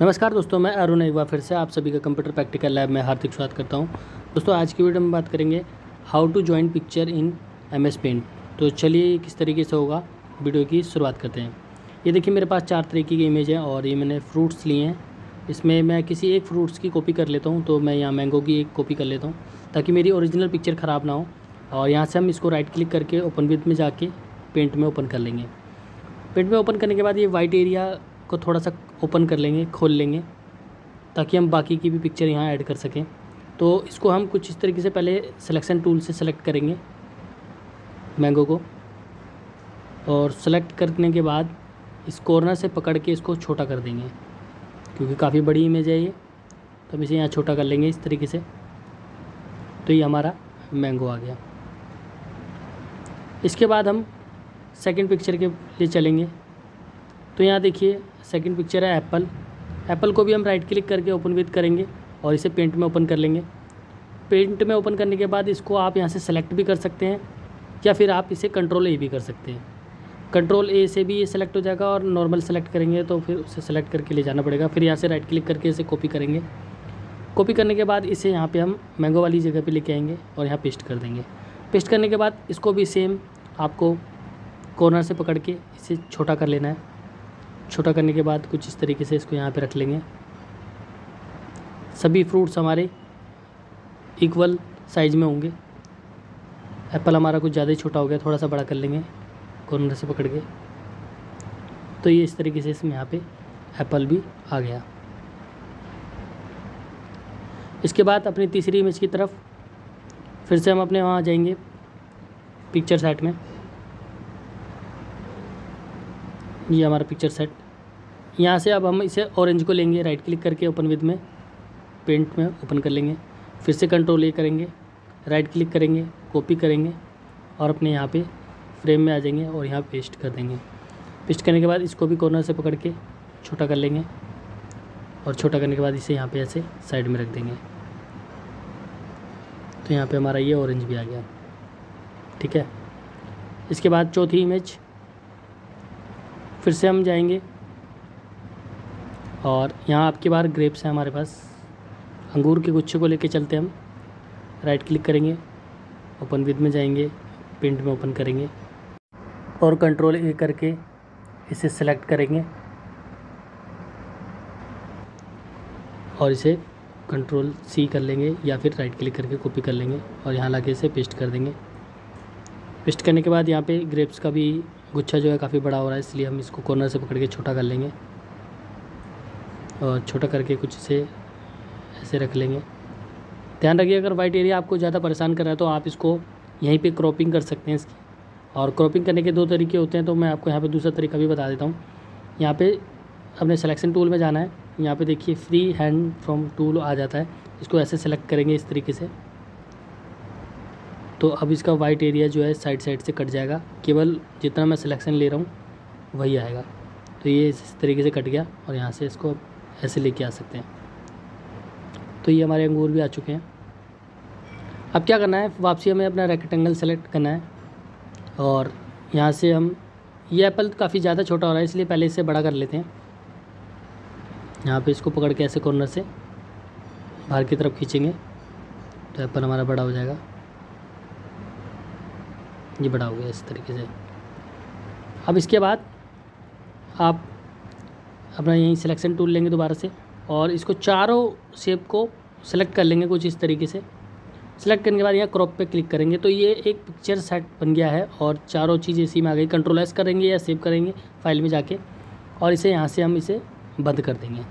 नमस्कार दोस्तों, मैं अरुण बार फिर से आप सभी का कंप्यूटर प्रैक्टिकल लैब में हार्दिक स्वागत करता हूँ। दोस्तों, आज की वीडियो में बात करेंगे how to join picture in M S paint तो चलिए किस तरीके से होगा वीडियो की शुरुआत करते हैं। ये देखिए, मेरे पास चार तरीके की इमेज है और ये मैंने फ्रूट्स लिए हैं। इसमें मैं किसी एक फ्रूट्स की कॉपी कर लेता हूँ तो मैं यहाँ मैंगो की एक कॉपी कर लेता हूँ, ताकि मेरी ओरिजिनल पिक्चर ख़राब ना हो। और यहाँ से हम इसको राइट क्लिक करके ओपन विद में जाके पेंट में ओपन कर लेंगे। पेंट में ओपन करने के बाद ये वाइट एरिया को थोड़ा सा ओपन कर लेंगे, खोल लेंगे, ताकि हम बाकी की भी पिक्चर यहाँ ऐड कर सकें। तो इसको हम कुछ इस तरीके से पहले सिलेक्शन टूल से सेलेक्ट करेंगे मैंगो को। और सेलेक्ट करने के बाद इस कॉर्नर से पकड़ के इसको छोटा कर देंगे, क्योंकि काफ़ी बड़ी इमेज है ये। तो हम इसे यहाँ छोटा कर लेंगे इस तरीके से। तो ये हमारा मैंगो आ गया। इसके बाद हम सेकंड पिक्चर के लिए चलेंगे। तो यहाँ देखिए सेकंड पिक्चर है एप्पल एप्पल को भी हम राइट क्लिक करके ओपन विद करेंगे और इसे पेंट में ओपन कर लेंगे। पेंट में ओपन करने के बाद इसको आप यहाँ से सेलेक्ट भी कर सकते हैं या फिर आप इसे कंट्रोल ए भी कर सकते हैं। कंट्रोल ए से भी ये सेलेक्ट हो जाएगा और नॉर्मल सेलेक्ट करेंगे तो फिर उसे सेलेक्ट करके ले जाना पड़ेगा। फिर यहाँ से राइट क्लिक करके इसे कॉपी करेंगे। कॉपी करने के बाद इसे यहाँ पे हम मैंगो वाली जगह पे लेके आएँगे और यहाँ पेस्ट कर देंगे। पेस्ट करने के बाद इसको भी सेम आपको कॉर्नर से पकड़ के इसे छोटा कर लेना है। छोटा करने के बाद कुछ इस तरीके से इसको यहाँ पे रख लेंगे। सभी फ्रूट्स हमारे इक्वल साइज़ में होंगे। एप्पल हमारा कुछ ज़्यादा ही छोटा हो गया थोड़ा सा बड़ा कर लेंगे, कॉर्नर से पकड़ के। तो ये इस तरीके से इसमें यहाँ पे एप्पल भी आ गया। इसके बाद अपनी तीसरी इमेज की तरफ़ फिर से हम अपने वहाँ जाएँगे पिक्चर सेट में। ये हमारा पिक्चर सेट यहाँ से अब हम इसे ऑरेंज को लेंगे राइट क्लिक करके ओपन विद में पेंट में ओपन कर लेंगे। फिर से कंट्रोल ए करेंगे राइट क्लिक करेंगे कॉपी करेंगे और अपने यहाँ पे फ्रेम में आ जाएँगे और यहाँ पेस्ट कर देंगे। पेस्ट करने के बाद इसको भी कॉर्नर से पकड़ के छोटा कर लेंगे और छोटा करने के बाद इसे यहाँ पे ऐसे साइड में रख देंगे। तो यहाँ पे हमारा ये ऑरेंज भी आ गया। ठीक है? इसके बाद चौथी इमेज फिर से हम जाएँगे। और यहाँ आपके बाहर ग्रेप्स हैं हमारे पास। अंगूर के गुच्छे को लेके चलते हम। राइट क्लिक करेंगे। ओपन विद में जाएँगे। पेंट में ओपन करेंगे। और कंट्रोल ए करके इसे सेलेक्ट करेंगे। और इसे कंट्रोल सी कर लेंगे या फिर राइट क्लिक करके कॉपी कर लेंगे। और यहाँ लाके इसे पेस्ट कर देंगे। पेस्ट करने के बाद यहाँ पे ग्रेप्स का भी गुच्छा जो है काफ़ी बड़ा हो रहा है, इसलिए हम इसको कॉर्नर से पकड़ के छोटा कर लेंगे। और छोटा करके कुछ इसे ऐसे रख लेंगे। ध्यान रखिए, अगर वाइट एरिया आपको ज़्यादा परेशान कर रहा है तो आप इसको यहीं पे क्रॉपिंग कर सकते हैं इसकी। और क्रॉपिंग करने के दो तरीके होते हैं तो मैं आपको यहाँ पे दूसरा तरीका भी बता देता हूँ। यहाँ पे अपने सिलेक्शन टूल में जाना है। यहाँ पे देखिए फ्री हैंड फ्रॉम टूल आ जाता है। इसको ऐसे सेलेक्ट करेंगे इस तरीके से। तो अब इसका वाइट एरिया जो है साइड साइड से कट जाएगा। केवल जितना मैं सिलेक्शन ले रहा हूँ, वही आएगा। तो ये इस तरीके से कट गया और यहाँ से इसको ऐसे लेके आ सकते हैं। तो ये हमारे अंगूर भी आ चुके हैं। अब क्या करना है? वापसी हमें अपना रेक्टेंगल सेलेक्ट करना है। और यहाँ से हम, ये एप्पल काफ़ी ज़्यादा छोटा हो रहा है, इसलिए पहले इसे बड़ा कर लेते हैं। यहाँ पे इसको पकड़ के ऐसे कॉर्नर से बाहर की तरफ़ खींचेंगे तो एप्पल हमारा बड़ा हो जाएगा। ये बड़ा हो गया इस तरीके से। अब इसके बाद आप अपना यहीं सिलेक्शन टूल लेंगे दोबारा से और इसको चारों शेप को सेलेक्ट कर लेंगे कुछ इस तरीके से। सेलेक्ट करने के बाद यहाँ क्रॉप पे क्लिक करेंगे। तो ये एक पिक्चर सेट बन गया है और चारों चीज़ इसी में आ गई। कंट्रोल एस करेंगे या सेव करेंगे फ़ाइल में जाके और इसे यहाँ से हम इसे बंद कर देंगे।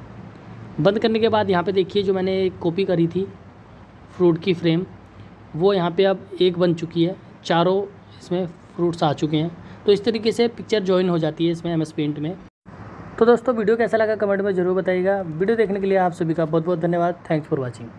बंद करने के बाद यहाँ पे देखिए जो मैंने एक कॉपी करी थी फ्रूट की फ्रेम वो यहाँ पे अब एक बन चुकी है। चारों इसमें फ्रूट्स आ चुके हैं। तो इस तरीके से पिक्चर ज्वाइन हो जाती है इसमें एम एस पेंट में। तो दोस्तों, वीडियो कैसा लगा कमेंट में ज़रूर बताइएगा। वीडियो देखने के लिए आप सभी का बहुत बहुत धन्यवाद। Thanks for watching